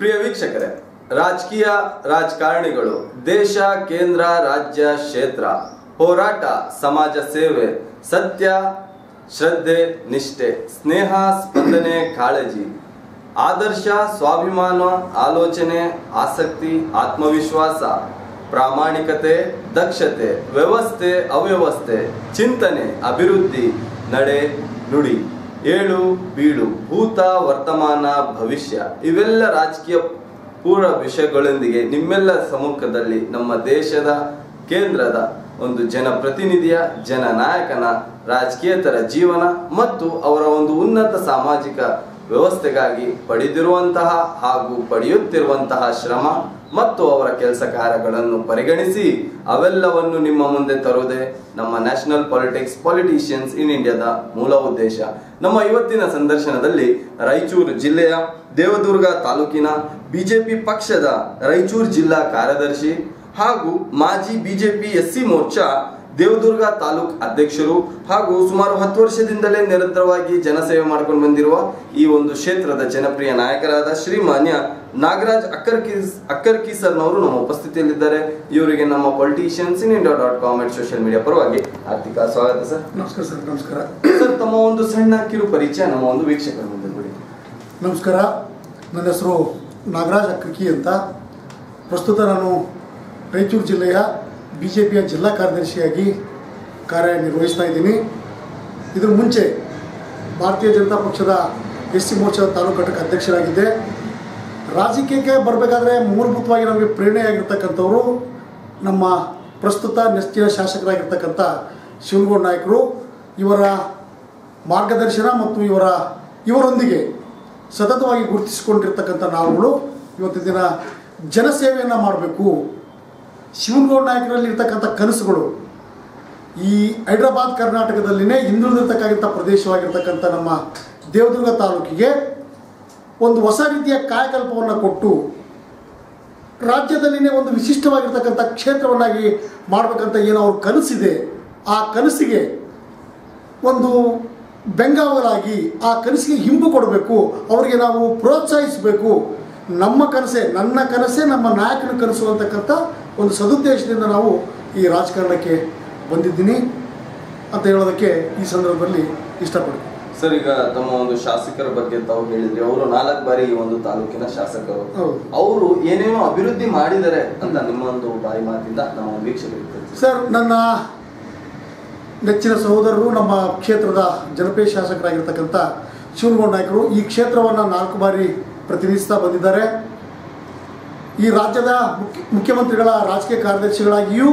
ಪ್ರಿಯ ವೀಕ್ಷಕರೇ, ರಾಜಕೀಯ ರಾಜಕಾರಣಿಗಳು, ದೇಶ, ಕೇಂದ್ರ, ರಾಜ್ಯ, ಕ್ಷೇತ್ರ, ಹೋರಾಟ, ಸಮಾಜ ಸೇವೆ, ಸತ್ಯ, ಶ್ರದ್ಧೆ, ನಿಷ್ಠೆ, ಸ್ನೇಹ, ಸ್ಪಂದನೆ, ಕಾಳಜಿ, ಆದರ್ಶ, ಸ್ವಾಭಿಮಾನ, ಆಲೋಚನೆ, ಆಸಕ್ತಿ, ಆತ್ಮವಿಶ್ವಾಸ, ಪ್ರಾಮಾಣಿಕತೆ, ದಕ್ಷತೆ, ವ್ಯವಸ್ಥೆ, ಅವ್ಯವಸ್ಥೆ, ಚಿಂತನೆ, ಅಭಿವೃದ್ಧಿ, ನಡೆ, ನುಡಿ. ಏಳು, ಬೀಳು, ಭೂತ, ವರ್ತಮಾನ, ಭವಿಷ್ಯ, ಇವೆಲ್ಲ ರಾಜಕೀಯ ಪೂರ್ವ ವಿಷಯಗಳೊಂದಿಗೆ ನಿಮ್ಮೆಲ್ಲ ಸಮ್ಮುಖದಲ್ಲಿ ನಮ್ಮ ದೇಶದ ಕೇಂದ್ರದ ಒಂದು ಜನಪ್ರತಿನಿಧಿಯ, ಜನನಾಯಕನ ರಾಜಕೀಯತರ ಜೀವನ ಮತ್ತು ಅವರ ಒಂದು ಉನ್ನತ ಸಾಮಾಜಿಕ ವ್ಯವಸ್ಥೆಗಾಗಿ ಪಡೆದಿರುವಂತಹ ಹಾಗೂ ಪಡೆಯುತ್ತಿರುವಂತಹ ಶ್ರಮ ಮತ್ತು ಅವರ ಕೆಲಸ ಕಾರ್ಯಗಳನ್ನು ಪರಿಗಣಿಸಿ ಅವೆಲ್ಲವನ್ನು ನಿಮ್ಮ ಮುಂದೆ ತರುವುದೇ ನಮ್ಮ ನ್ಯಾಷನಲ್ ಪಾಲಿಟಿಕ್ಸ್ ಪಾಲಿಟಿಷಿಯನ್ಸ್ ಇನ್ ಇಂಡಿಯಾದ ಮೂಲ ಉದ್ದೇಶ. ನಮ್ಮ ಇವತ್ತಿನ ಸಂದರ್ಶನದಲ್ಲಿ ರಾಯಚೂರು ಜಿಲ್ಲೆಯ ದೇವದುರ್ಗ ತಾಲೂಕಿನ ಬಿಜೆಪಿ ಪಕ್ಷದ ರಾಯಚೂರು ಜಿಲ್ಲಾ ಕಾರ್ಯದರ್ಶಿ ಹಾಗೂ ಮಾಜಿ ಬಿಜೆಪಿ ಎಸ್ಸಿ ಮೋರ್ಚಾ ದೇವದುರ್ಗ ತಾಲೂಕ್ ಅಧ್ಯಕ್ಷರು ಹಾಗೂ ಸುಮಾರು ಹತ್ತು ವರ್ಷದಿಂದಲೇ ನಿರಂತರವಾಗಿ ಜನಸೇವೆ ಮಾಡ್ಕೊಂಡು ಬಂದಿರುವ ಈ ಒಂದು ಕ್ಷೇತ್ರದ ಜನಪ್ರಿಯ ನಾಯಕರಾದ ಶ್ರೀಮಾನ್ಯ ನಾಗರಾಜ್ ಅಕ್ಕರ್ಕಿ ಅಕ್ಕರ್ಕಿ ಸರ್ನವರು ನಮ್ಮ ಉಪಸ್ಥಿತಿಯಲ್ಲಿದ್ದಾರೆ. ಇವರಿಗೆ ನಮ್ಮ politicians in India dot com and social media ಪರವಾಗಿ ಆರ್ಥಿಕ ಸ್ವಾಗತ ಸರ್. ನಮಸ್ಕಾರ ಸರ್ ನಮಸ್ಕಾರ. ಸರ್ ತಮ್ಮ ಒಂದು ಸಣ್ಣ ಕಿರು ಪರಿಚಯ ನಮ್ಮ ಒಂದು ವೀಕ್ಷಕರ ಮುಂದೆ ಕೊಡಿ. ನಮಸ್ಕಾರ. ನನ್ನ ಹೆಸರು ನಾಗರಾಜ್ ಅಕ್ಕರ್ಕಿ ಅಂತ. ಪ್ರಸ್ತುತ ನಾನು ರಾಯಚೂರು ಜಿಲ್ಲೆಯ ಬಿ ಜೆ ಪಿಯ ಜಿಲ್ಲಾ ಕಾರ್ಯದರ್ಶಿಯಾಗಿ ಕಾರ್ಯನಿರ್ವಹಿಸ್ತಾ ಇದ್ದೀನಿ. ಇದ್ರ ಮುಂಚೆ ಭಾರತೀಯ ಜನತಾ ಪಕ್ಷದ ಎಸ್ ಸಿ ಮೋರ್ಚಾದ ತಾಲೂಕು ಘಟಕ ಅಧ್ಯಕ್ಷರಾಗಿದ್ದೆ. ರಾಜಕೀಯಕ್ಕೆ ಬರಬೇಕಾದ್ರೆ ಮೂಲಭೂತವಾಗಿ ನಮಗೆ ಪ್ರೇರಣೆಯಾಗಿರ್ತಕ್ಕಂಥವರು ನಮ್ಮ ಪ್ರಸ್ತುತ ನೆಚ್ಚಿನ ಶಾಸಕರಾಗಿರ್ತಕ್ಕಂಥ ಶಿವನಗೌಡ ನಾಯಕರು. ಇವರ ಮಾರ್ಗದರ್ಶನ ಮತ್ತು ಇವರ, ಇವರೊಂದಿಗೆ ಸತತವಾಗಿ ಗುರುತಿಸಿಕೊಂಡಿರ್ತಕ್ಕಂಥ ನಾವುಗಳು. ಇವತ್ತಿನ ದಿನ ಜನಸೇವೆಯನ್ನು ಮಾಡಬೇಕು. ಶಿವನಗೌಡ ನಾಯಕರಲ್ಲಿ ಇರ್ತಕ್ಕಂಥ ಕನಸುಗಳು ಈ ಹೈದರಾಬಾದ್ ಕರ್ನಾಟಕದಲ್ಲಿನೇ ಹಿಂದುಳಿದಿರ್ತಕ್ಕಂಥ ಪ್ರದೇಶವಾಗಿರ್ತಕ್ಕಂಥ ನಮ್ಮ ದೇವದುರ್ಗ ತಾಲೂಕಿಗೆ ಒಂದು ಹೊಸ ರೀತಿಯ ಕಾಯಕಲ್ಪವನ್ನು ಕೊಟ್ಟು ರಾಜ್ಯದಲ್ಲಿನೇ ಒಂದು ವಿಶಿಷ್ಟವಾಗಿರ್ತಕ್ಕಂಥ ಕ್ಷೇತ್ರವನ್ನಾಗಿ ಮಾಡಬೇಕಂತ ಏನೋ ಅವ್ರ ಕನಸಿದೆ, ಆ ಕನಸಿಗೆ ಒಂದು ಬೆಂಗಾವಲಾಗಿ, ಆ ಕನಸಿಗೆ ಹಿಂಬು ಕೊಡಬೇಕು, ಅವರಿಗೆ ನಾವು ಪ್ರೋತ್ಸಾಹಿಸಬೇಕು. ನಮ್ಮ ಕನಸೇ, ನನ್ನ ಕನಸೇ, ನಮ್ಮ ನಾಯಕನ ಕನಸು ಅಂತಕ್ಕಂಥ ಒಂದು ಸದುದ್ದೇಶದಿಂದ ನಾವು ಈ ರಾಜಕಾರಣಕ್ಕೆ ಬಂದಿದ್ದೀನಿ ಅಂತ ಹೇಳೋದಕ್ಕೆ ಈ ಸಂದರ್ಭದಲ್ಲಿ ಇಷ್ಟಪಡ್ತೀನಿ. ಸರ್ ಈಗ ತಮ್ಮ ಒಂದು ಶಾಸಕರ ಬಗ್ಗೆ ತಾವು ಹೇಳಿದ್ರಿ ಅವರು ನಾಲ್ಕು ಬಾರಿ ಈ ಒಂದು ತಾಲೂಕಿನ ಶಾಸಕರು. ಅವರು ಏನೇನೋ ಅಭಿವೃದ್ಧಿ ಮಾಡಿದ್ದಾರೆ ಅಂತ ನಿಮ್ಮ ಒಂದು ಬಾಯಿ ಮಾತಿಂದ ನಮ್ಮ ವೀಕ್ಷಕರಿಗೆ ಸರ್ ನನ್ನ ನೆಚ್ಚಿನ ಸಹೋದರರು ನಮ್ಮ ಕ್ಷೇತ್ರದ ಜನಪ್ರಿಯ ಶಾಸಕರಾಗಿರ್ತಕ್ಕಂಥ ಶಿವನಗೌಡ ನಾಯಕರು ಈ ಕ್ಷೇತ್ರವನ್ನು ನಾಲ್ಕು ಬಾರಿ ಪ್ರತಿನಿಧಿಸ್ತಾ ಬಂದಿದ್ದಾರೆ. ಈ ರಾಜ್ಯದ ಮುಖ್ಯ ಮುಖ್ಯಮಂತ್ರಿಗಳ ರಾಜಕೀಯ ಕಾರ್ಯದರ್ಶಿಗಳಾಗಿಯೂ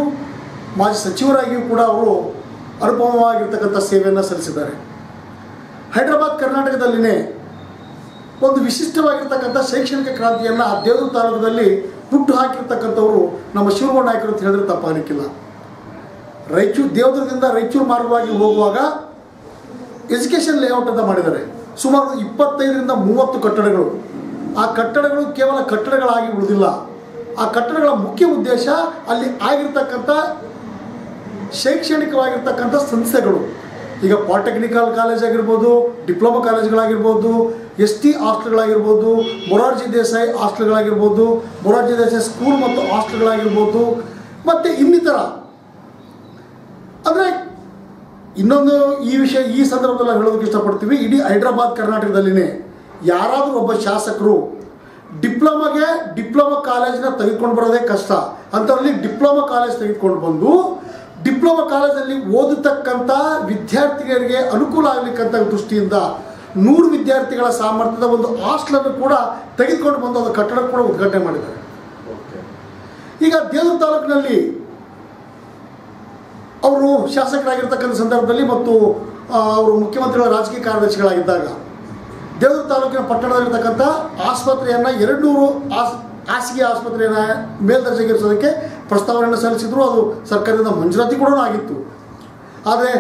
ಮಾಜಿ ಸಚಿವರಾಗಿಯೂ ಕೂಡ ಅವರು ಅನುಪಮವಾಗಿರ್ತಕ್ಕಂಥ ಸೇವೆಯನ್ನು ಸಲ್ಲಿಸಿದ್ದಾರೆ. ಹೈದರಾಬಾದ್ ಕರ್ನಾಟಕದಲ್ಲಿನೇ ಒಂದು ವಿಶಿಷ್ಟವಾಗಿರ್ತಕ್ಕಂಥ ಶೈಕ್ಷಣಿಕ ಕ್ರಾಂತಿಯನ್ನು ಆ ದೇವರು ತಾಲೂಕದಲ್ಲಿ ಹುಟ್ಟು ಹಾಕಿರ್ತಕ್ಕಂಥವರು ನಮ್ಮ ಶಿವಗೌಡ ನಾಯಕರು ಅಂತ ಹೇಳಿದ್ರೆ ತಪ್ಪಾಗಲಿಕ್ಕಿಲ್ಲ ರಾಯಚೂರು ದೇವದುರ್ಗದಿಂದ ರಾಯಚೂರು ಮಾರ್ಗವಾಗಿ ಹೋಗುವಾಗ ಎಜುಕೇಷನ್ ಲೇಔಟ್ ಅಂತ ಮಾಡಿದ್ದಾರೆ. ಸುಮಾರು ಇಪ್ಪತ್ತೈದರಿಂದ ಮೂವತ್ತು ಕಟ್ಟಡಗಳು. ಆ ಕಟ್ಟಡಗಳು ಕೇವಲ ಕಟ್ಟಡಗಳಾಗಿ ಉಳಿದಿಲ್ಲ. ಆ ಕಟ್ಟಡಗಳ ಮುಖ್ಯ ಉದ್ದೇಶ ಅಲ್ಲಿ ಆಗಿರ್ತಕ್ಕಂಥ ಶೈಕ್ಷಣಿಕವಾಗಿರ್ತಕ್ಕಂಥ ಸಂಸ್ಥೆಗಳು. ಈಗ ಪಾಲಿಟೆಕ್ನಿಕಲ್ ಕಾಲೇಜ್ ಆಗಿರ್ಬೋದು, ಡಿಪ್ಲೊಮಾ ಕಾಲೇಜ್ಗಳಾಗಿರ್ಬೋದು, ಎಸ್ ಟಿ ಹಾಸ್ಟೆಲ್ಗಳಾಗಿರ್ಬೋದು, ಮೊರಾರ್ಜಿ ದೇಸಾಯಿ ಹಾಸ್ಟೆಲ್ಗಳಾಗಿರ್ಬೋದು, ಮೊರಾರ್ಜಿ ದೇಸಾಯಿ ಸ್ಕೂಲ್ ಮತ್ತು ಹಾಸ್ಟೆಲ್ಗಳಾಗಿರ್ಬೋದು, ಮತ್ತು ಇನ್ನಿತರ. ಅಂದರೆ ಇನ್ನೊಂದು ಈ ವಿಷಯ ಈ ಸಂದರ್ಭದಲ್ಲಿ ಹೇಳೋದಕ್ಕೆ ಇಷ್ಟಪಡ್ತೀವಿ, ಇಡೀ ಹೈದ್ರಾಬಾದ್ ಕರ್ನಾಟಕದಲ್ಲಿನೇ ಯಾರಾದರೂ ಒಬ್ಬ ಶಾಸಕರು ಡಿಪ್ಲೊಮಾಗೆ ಡಿಪ್ಲೊಮಾ ಕಾಲೇಜನ್ನ ತೆಗೆದುಕೊಂಡು ಬರೋದೇ ಕಷ್ಟ. ಅಂಥದ್ರಲ್ಲಿ ಡಿಪ್ಲೊಮಾ ಕಾಲೇಜ್ ತೆಗೆದುಕೊಂಡು ಬಂದು ಡಿಪ್ಲೊಮಾ ಕಾಲೇಜಲ್ಲಿ ಓದತಕ್ಕಂಥ ವಿದ್ಯಾರ್ಥಿಗಳಿಗೆ ಅನುಕೂಲ ಆಗಲಿಕ್ಕಂಥ ದೃಷ್ಟಿಯಿಂದ ನೂರು ವಿದ್ಯಾರ್ಥಿಗಳ ಸಾಮರ್ಥ್ಯದ ಒಂದು ಹಾಸ್ಟೆಲನ್ನು ಕೂಡ ತೆಗೆದುಕೊಂಡು ಬಂದು ಅದು ಕಟ್ಟಡ ಕೂಡ ಉದ್ಘಾಟನೆ ಮಾಡಿದ್ದಾರೆ. ಈಗ ದೇವರ ತಾಲೂಕಿನಲ್ಲಿ ಅವರು ಶಾಸಕರಾಗಿರ್ತಕ್ಕಂಥ ಸಂದರ್ಭದಲ್ಲಿ ಮತ್ತು ಅವರು ಮುಖ್ಯಮಂತ್ರಿಗಳ ರಾಜಕೀಯ ಕಾರ್ಯದರ್ಶಿಗಳಾಗಿದ್ದಾಗ ದೇವರ ತಾಲೂಕಿನ ಪಟ್ಟಣದಲ್ಲಿರ್ತಕ್ಕಂಥ ಆಸ್ಪತ್ರೆಯನ್ನು ಎರಡು ನೂರು ಆಸ್ ಖಾಸಗಿ ಆಸ್ಪತ್ರೆಯನ್ನು ಮೇಲ್ದರ್ಜೆಗೇರಿಸೋದಕ್ಕೆ ಪ್ರಸ್ತಾವನೆಯನ್ನು ಸಲ್ಲಿಸಿದ್ರು, ಅದು ಸರ್ಕಾರದಿಂದ ಮಂಜೂರಾತಿ ಕೂಡ ಆಗಿತ್ತು. ಆದರೆ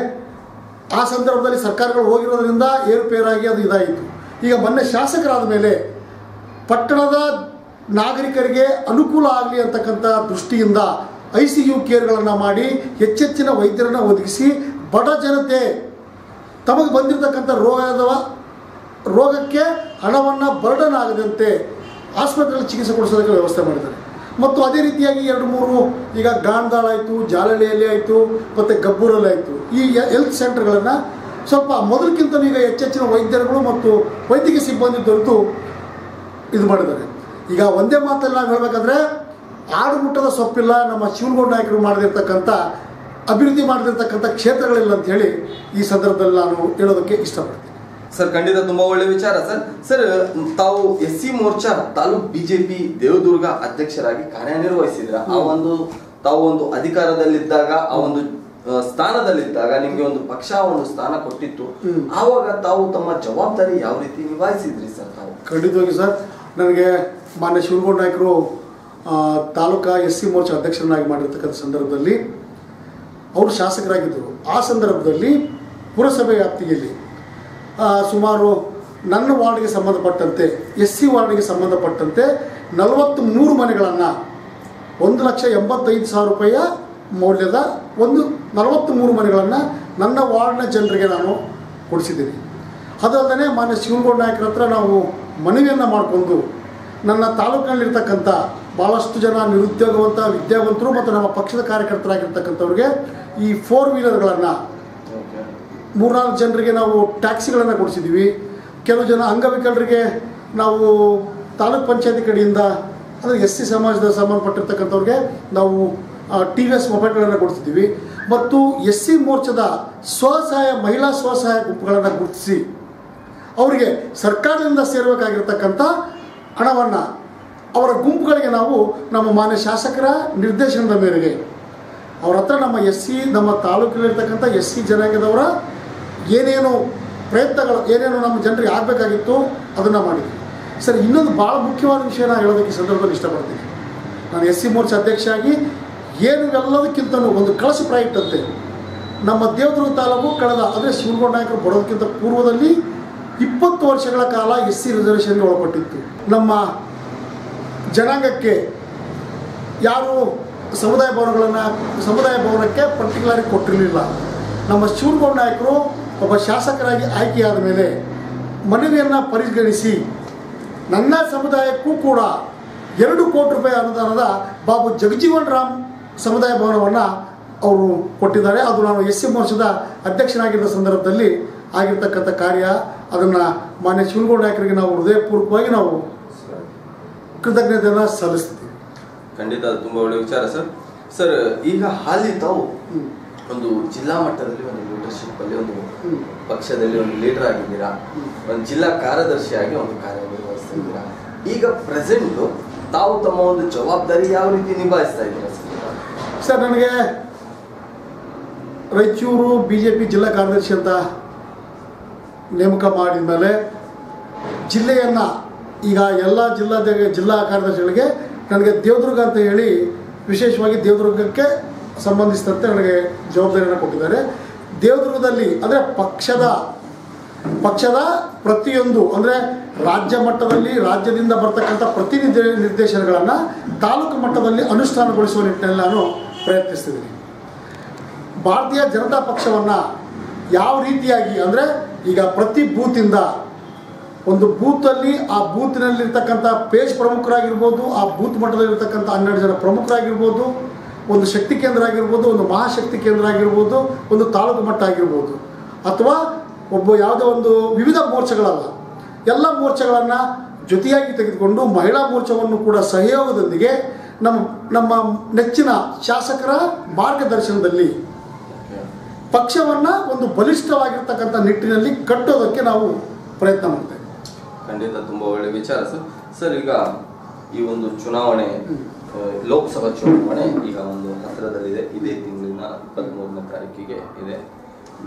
ಆ ಸಂದರ್ಭದಲ್ಲಿ ಸರ್ಕಾರಗಳು ಹೋಗಿರೋದ್ರಿಂದ ಏರುಪೇರಾಗಿ ಅದು ಇದಾಯಿತು. ಈಗ ಮೊನ್ನೆ ಶಾಸಕರಾದ ಮೇಲೆ ಪಟ್ಟಣದ ನಾಗರಿಕರಿಗೆ ಅನುಕೂಲ ಆಗಲಿ ಅಂತಕ್ಕಂಥ ದೃಷ್ಟಿಯಿಂದ ಐ ಸಿ ಯು ಕೇರ್ಗಳನ್ನು ಮಾಡಿ ಹೆಚ್ಚೆಚ್ಚಿನ ವೈದ್ಯರನ್ನು ಒದಗಿಸಿ ಬಡ ಜನತೆ ತಮಗೆ ಬಂದಿರತಕ್ಕಂಥ ರೋಗದ ರೋಗಕ್ಕೆ ಹಣವನ್ನು ಬರ್ಡನ್ ಆಗದಂತೆ ಆಸ್ಪತ್ರೆಯಲ್ಲಿ ಚಿಕಿತ್ಸೆ ಕೊಡಿಸೋದಕ್ಕೆ ವ್ಯವಸ್ಥೆ ಮಾಡಿದ್ದಾರೆ. ಮತ್ತು ಅದೇ ರೀತಿಯಾಗಿ ಎರಡು ಮೂರು ಈಗ ಗಾಂಧಾಳ ಆಯಿತು ಜಾಲಹಳ್ಳಿಯಲ್ಲಿ ಆಯಿತು, ಮತ್ತು ಗಬ್ಬೂರಲ್ಲಿ ಆಯಿತು. ಈ ಹೆಲ್ತ್ ಸೆಂಟರ್ಗಳನ್ನು ಸ್ವಲ್ಪ ಮೊದಲಕ್ಕಿಂತ ಈಗ ಹೆಚ್ಚೆಚ್ಚಿನ ವೈದ್ಯರುಗಳು ಮತ್ತು ವೈದ್ಯಕೀಯ ಸಿಬ್ಬಂದಿ ದೊರೆತು ಇದು ಮಾಡಿದ್ದಾರೆ. ಈಗ ಒಂದೇ ಮಾತಲ್ಲಿ ನಾವು ಹೇಳಬೇಕಂದ್ರೆ ಆಡುಮುಟ್ಟದ ಸೊಪ್ಪಿಲ್ಲ, ನಮ್ಮ ಶಿವನಗೌಡ ನಾಯಕರು ಮಾಡದಿರ್ತಕ್ಕಂಥ, ಅಭಿವೃದ್ಧಿ ಮಾಡದಿರ್ತಕ್ಕಂಥ ಕ್ಷೇತ್ರಗಳಿಲ್ಲ ಅಂತ ಹೇಳಿ ಈ ಸಂದರ್ಭದಲ್ಲಿ ನಾನು ಹೇಳೋದಕ್ಕೆ ಇಷ್ಟಪಡ್ತೀನಿ. ಸರ್ ಖಂಡಿತ ತುಂಬಾ ಒಳ್ಳೆ ವಿಚಾರ ಸರ್. ಸರ್ ತಾವು S C Morcha taluk BJP Devadurga ಅಧ್ಯಕ್ಷರಾಗಿ ಕಾರ್ಯನಿರ್ವಹಿಸಿದ್ರ ಆ ಒಂದು ತಾವು ಒಂದು ಅಧಿಕಾರದಲ್ಲಿದ್ದಾಗ ಆ ಒಂದು ಸ್ಥಾನದಲ್ಲಿದ್ದಾಗ ನಿಮ್ಗೆ ಒಂದು ಪಕ್ಷ ಒಂದು ಸ್ಥಾನ ಕೊಟ್ಟಿತ್ತು. ಆವಾಗ ತಾವು ತಮ್ಮ ಜವಾಬ್ದಾರಿ ಯಾವ ರೀತಿ ನಿಭಾಯಿಸಿದ್ರಿ ಸರ್ ತಾವು? ಖಂಡಿತವಾಗಿ ಸರ್ ನನಗೆ ಮಾನ್ಯ ಶಿವಗೌಡ ನಾಯಕರು ತಾಲೂಕಾ ಎಸ್ ಸಿ ಮೋರ್ಚಾ ಅಧ್ಯಕ್ಷರನ್ನಾಗಿ ಮಾಡಿರ್ತಕ್ಕಂಥ ಸಂದರ್ಭದಲ್ಲಿ ಅವರು ಶಾಸಕರಾಗಿದ್ದರು. ಆ ಸಂದರ್ಭದಲ್ಲಿ ಪುರಸಭೆ ವ್ಯಾಪ್ತಿಯಲ್ಲಿ ಸುಮಾರು ನನ್ನ ವಾರ್ಡ್ಗೆ ಸಂಬಂಧಪಟ್ಟಂತೆ ಎಸ್ ಸಿ ವಾರ್ಡ್ಗೆ ಸಂಬಂಧಪಟ್ಟಂತೆ ನಲವತ್ತು ಮೂರು ಮನೆಗಳನ್ನು ಒಂದು ಲಕ್ಷ ಎಂಬತ್ತೈದು ಸಾವಿರ ರೂಪಾಯಿಯ ಮೌಲ್ಯದ ಒಂದು ನಲವತ್ತು ಮೂರು ಮನೆಗಳನ್ನು ನನ್ನ ವಾರ್ಡ್ನ ಜನರಿಗೆ ನಾನು ಕೊಡಿಸಿದ್ದೀನಿ. ಅದಲ್ಲದೆ ಮಾನ್ಯ ಶಿವಗೌಡ ನಾಯಕರ ಹತ್ರ ನಾವು ಮನವಿಯನ್ನು ಮಾಡಿಕೊಂಡು ನನ್ನ ತಾಲೂಕಿನಲ್ಲಿರ್ತಕ್ಕಂಥ ಭಾಳಷ್ಟು ಜನ ನಿರುದ್ಯೋಗವಂತ ವಿದ್ಯಾವಂತರು ಮತ್ತು ನಮ್ಮ ಪಕ್ಷದ ಕಾರ್ಯಕರ್ತರಾಗಿರ್ತಕ್ಕಂಥವ್ರಿಗೆ ಈ ಫೋರ್ ವೀಲರ್ಗಳನ್ನು ಮೂರ್ನಾಲ್ಕು ಜನರಿಗೆ ನಾವು ಟ್ಯಾಕ್ಸಿಗಳನ್ನು ಕೊಡಿಸಿದ್ದೀವಿ ಕೆಲವು ಜನ ಅಂಗವಿಕಲರಿಗೆ ನಾವು ತಾಲೂಕ್ ಪಂಚಾಯತಿ ಕಡೆಯಿಂದ ಅಂದರೆ ಎಸ್ ಸಿ ಸಮಾಜದ ಸಂಬಂಧಪಟ್ಟಿರ್ತಕ್ಕಂಥವ್ರಿಗೆ ನಾವು ಟಿ ವಿ ಎಸ್ ಮೊಬೈಲ್ಗಳನ್ನು ಕೊಡ್ತಿದ್ದೀವಿ ಮತ್ತು ಎಸ್ ಸಿ ಮೋರ್ಚಾದ ಸ್ವಸಹಾಯ, ಮಹಿಳಾ ಸ್ವಸಹಾಯ ಗುಂಪುಗಳನ್ನು ಗುರುತಿಸಿ ಅವರಿಗೆ ಸರ್ಕಾರದಿಂದ ಸೇರಬೇಕಾಗಿರ್ತಕ್ಕಂಥ ಹಣವನ್ನು ಅವರ ಗುಂಪುಗಳಿಗೆ ನಾವು ನಮ್ಮ ಮಾನ್ಯ ಶಾಸಕರ ನಿರ್ದೇಶನದ ಮೇರೆಗೆ. ಅವರ ಹತ್ರ ನಮ್ಮ ಎಸ್ ಸಿ, ನಮ್ಮ ತಾಲೂಕಿನಲ್ಲಿರ್ತಕ್ಕಂಥ ಎಸ್ ಸಿ ಜನಾಂಗದವರ ಏನೇನು ಪ್ರಯತ್ನಗಳು, ಏನೇನು ನಮ್ಮ ಜನರಿಗೆ ಆಗಬೇಕಾಗಿತ್ತು, ಅದನ್ನು ಮಾಡಿದ್ವಿ ಸರ್, ಇನ್ನೊಂದು ಭಾಳ ಮುಖ್ಯವಾದ ವಿಷಯ ನಾನು ಹೇಳೋದಕ್ಕೆ ಸಂದರ್ಭದಲ್ಲಿ ಇಷ್ಟಪಡ್ತೀನಿ. ನಾನು ಎಸ್ ಸಿ ಮೋರ್ಚಾ ಅಧ್ಯಕ್ಷರಾಗಿ ಏನು ಎಲ್ಲದಕ್ಕಿಂತಲೂ ಒಂದು ಕಳಸ ಪ್ರಾಜೆಕ್ಟ್ ಅಂತೆ ನಮ್ಮ ದೇವದುರ್ಗ ತಾಲೂಕು, ಕಳೆದ ಅಂದರೆ ಶಿವಗೌಡ ನಾಯಕರು ಬರೋದಕ್ಕಿಂತ ಪೂರ್ವದಲ್ಲಿ ಇಪ್ಪತ್ತು ವರ್ಷಗಳ ಕಾಲ ಎಸ್ ಸಿ ರಿಸರ್ವೇಷನ್ಗೆ ಒಳಪಟ್ಟಿತ್ತು. ನಮ್ಮ ಜನಾಂಗಕ್ಕೆ ಯಾರು ಸಮುದಾಯ ಭವನಗಳನ್ನು, ಸಮುದಾಯ ಭವನಕ್ಕೆ ಪರ್ಟಿಕ್ಯುಲರ್ ಕೊಟ್ಟಿರಲಿಲ್ಲ. ನಮ್ಮ ಶಿವನಗೌಡ ನಾಯಕರು ಒಬ್ಬ ಶಾಸಕರಾಗಿ ಆಯ್ಕೆಯಾದ ಮೇಲೆ ಮನವಿಯನ್ನು ಪರಿಗಣಿಸಿ ನನ್ನ ಸಮುದಾಯಕ್ಕೂ ಕೂಡ ಎರಡು ಕೋಟಿ ರೂಪಾಯಿ ಅನುದಾನದ ಬಾಬು ಜಗಜೀವನ್ ರಾಮ್ ಸಮುದಾಯ ಭವನವನ್ನು ಅವರು ಕೊಟ್ಟಿದ್ದಾರೆ. ಅದು ನಾನು ಎಸ್ ಎಂ ವರ್ಷದ ಅಧ್ಯಕ್ಷನಾಗಿದ್ದ ಸಂದರ್ಭದಲ್ಲಿ ಆಗಿರ್ತಕ್ಕಂಥ ಕಾರ್ಯ. ಅದನ್ನು ಮಾನ್ಯ ಶಿವನಗೌಡ ನಾಯಕರಿಗೆ ನಾವು ಹೃದಯಪೂರ್ವಕವಾಗಿ ನಾವು ಕೃತಜ್ಞತೆಯನ್ನು ಸಲ್ಲಿಸ್ತೀವಿ. ಖಂಡಿತ ಅದು ತುಂಬಾ ಒಳ್ಳೆ ವಿಚಾರ ಸರ್. ಸರ್ ಈಗ ಹಾಲಿ ತಾವು ಒಂದು ಜಿಲ್ಲಾ ಮಟ್ಟದಲ್ಲಿ ಒಂದು ಲೀಡರ್ಶಿಪ್ ಅಲ್ಲಿ ಒಂದು. ಪಕ್ಷದಲ್ಲಿ ಒಂದು ಲೀಡರ್ ಆಗಿದ್ದೀರಾ? ಒಂದು ಜಿಲ್ಲಾ ಕಾರ್ಯದರ್ಶಿಯಾಗಿ ಒಂದು ಕಾರ್ಯನಿರ್ವಹಿಸ್ತಿದ್ದೀರಾ? ಈಗ ಪ್ರೆಸೆಂಟ್ ತಾವು ತಮ್ಮ ಒಂದು ಜವಾಬ್ದಾರಿ ಯಾವ ರೀತಿ ನಿಭಾಯಿಸ್ತಾ ಇದ್ದೀರಾ ಸರ್? ನನಗೆ ರಾಯಚೂರು ಬಿ ಜೆ ಪಿ ಜಿಲ್ಲಾ ಕಾರ್ಯದರ್ಶಿ ಅಂತ ನೇಮಕ ಮಾಡಿದ ಮೇಲೆ ಜಿಲ್ಲೆಯನ್ನು ಈಗ ಎಲ್ಲ ಜಿಲ್ಲಾ ಜಿಲ್ಲಾ ಕಾರ್ಯದರ್ಶಿಗಳಿಗೆ ನನಗೆ ದೇವದುರ್ಗ ಅಂತ ಹೇಳಿ ವಿಶೇಷವಾಗಿ ದೇವದುರ್ಗಕ್ಕೆ ಸಂಬಂಧಿಸಿದಂತೆ ನನಗೆ ಜವಾಬ್ದಾರಿಯನ್ನು ಕೊಟ್ಟಿದ್ದಾರೆ. ದೇವದುರ್ಗದಲ್ಲಿ, ಅಂದರೆ ಪಕ್ಷದ ಪಕ್ಷದ ಪ್ರತಿಯೊಂದು, ಅಂದರೆ ರಾಜ್ಯ ಮಟ್ಟದಲ್ಲಿ, ರಾಜ್ಯದಿಂದ ಬರ್ತಕ್ಕಂಥ ಪ್ರತಿ ನಿರ್ದೇ- ನಿರ್ದೇಶನಗಳನ್ನು ತಾಲೂಕು ಮಟ್ಟದಲ್ಲಿ ಅನುಷ್ಠಾನಗೊಳಿಸುವ ನಿಟ್ಟಿನಲ್ಲಿ ನಾನು ಪ್ರಯತ್ನಿಸ್ತಿದ್ದೀನಿ. ಭಾರತೀಯ ಜನತಾ ಪಕ್ಷವನ್ನು ಯಾವ ರೀತಿಯಾಗಿ, ಅಂದರೆ ಈಗ ಪ್ರತಿ ಬೂತಿಂದ, ಒಂದು ಬೂತಲ್ಲಿ ಆ ಬೂತ್ನಲ್ಲಿರ್ತಕ್ಕಂಥ ಪೇಜ್ ಪ್ರಮುಖರಾಗಿರ್ಬೋದು, ಆ ಬೂತ್ ಮಟ್ಟದಲ್ಲಿರ್ತಕ್ಕಂಥ ಹನ್ನೆರಡು ಜನ ಪ್ರಮುಖರಾಗಿರ್ಬೋದು ಒಂದು ಶಕ್ತಿ ಕೇಂದ್ರ ಆಗಿರ್ಬೋದು ಒಂದು ಮಹಾಶಕ್ತಿ ಕೇಂದ್ರ ಆಗಿರ್ಬೋದು ಒಂದು ತಾಲೂಕು ಮಟ್ಟ ಆಗಿರ್ಬೋದು. ಅಥವಾ ಒಬ್ಬ ಯಾವುದೋ ಒಂದು ವಿವಿಧ ಮೋರ್ಚಗಳಲ್ಲ ಎಲ್ಲ ಮೋರ್ಚಗಳನ್ನು ಜೊತೆಯಾಗಿ ತೆಗೆದುಕೊಂಡು ಮಹಿಳಾ ಮೋರ್ಚಾವನ್ನು ಕೂಡ ಸಹಯೋಗದೊಂದಿಗೆ ನಮ್ಮ ನಮ್ಮ ನೆಚ್ಚಿನ ಶಾಸಕರ ಮಾರ್ಗದರ್ಶನದಲ್ಲಿ ಪಕ್ಷವನ್ನು ಒಂದು ಬಲಿಷ್ಠವಾಗಿರ್ತಕ್ಕಂಥ ನಿಟ್ಟಿನಲ್ಲಿ ಕಟ್ಟೋದಕ್ಕೆ ನಾವು ಪ್ರಯತ್ನ ಮಾಡ್ತೇವೆ. ಖಂಡಿತ ತುಂಬ ಒಳ್ಳೆ ವಿಚಾರ ಸರ್. ಸರ್ ಈಗ ಈ ಒಂದು ಚುನಾವಣೆ ಲೋಕಸಭಾ ಚುನಾವಣೆ ಈಗ ಒಂದು ಹತ್ತಿರದಲ್ಲಿದೆ ಇದೇ ತಿಂಗಳಿನ ಇಪ್ಪತ್ತ್ಮೂರನೇ ತಾರೀಕಿಗೆ ಇದೆ.